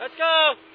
Let's go.